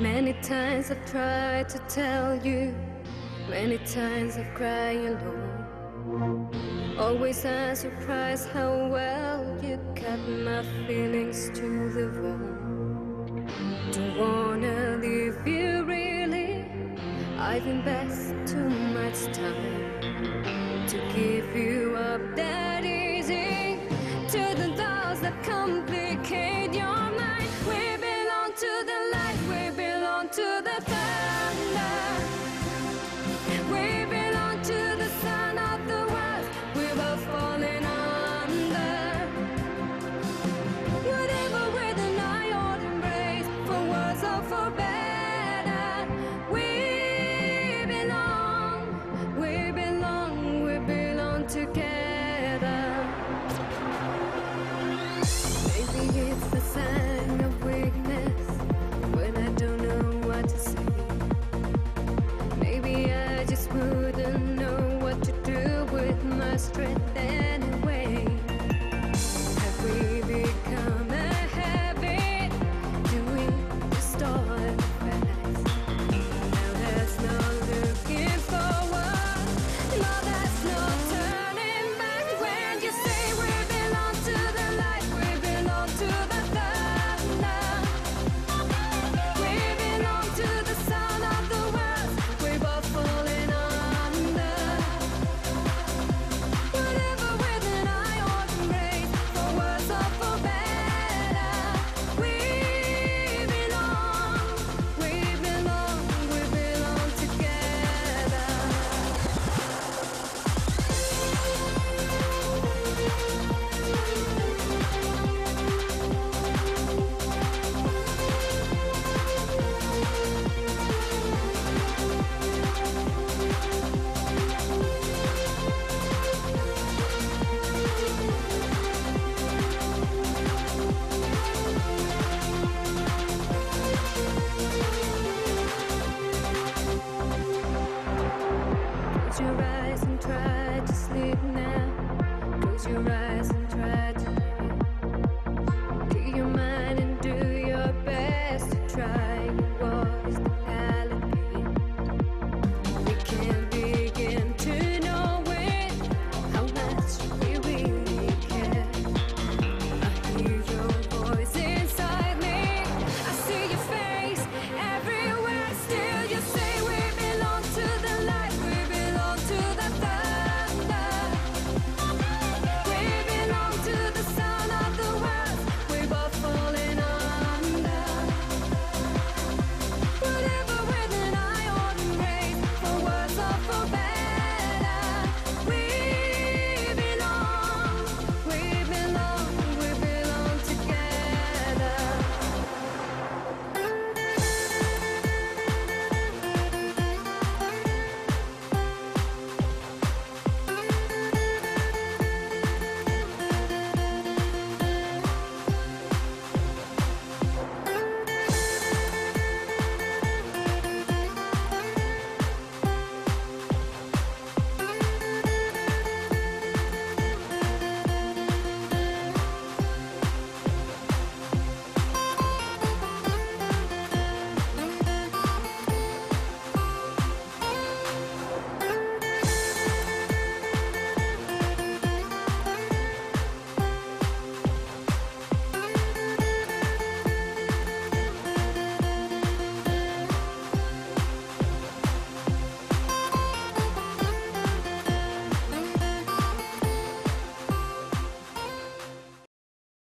Many times I've tried to tell you, many times I've cried alone. Always I'm surprised how well you cut my feelings to the bone. Don't wanna leave you really. I've invested too much time to give you up that easy. To the thoughts that complicate. Close your eyes and try to sleep now. Close your eyes.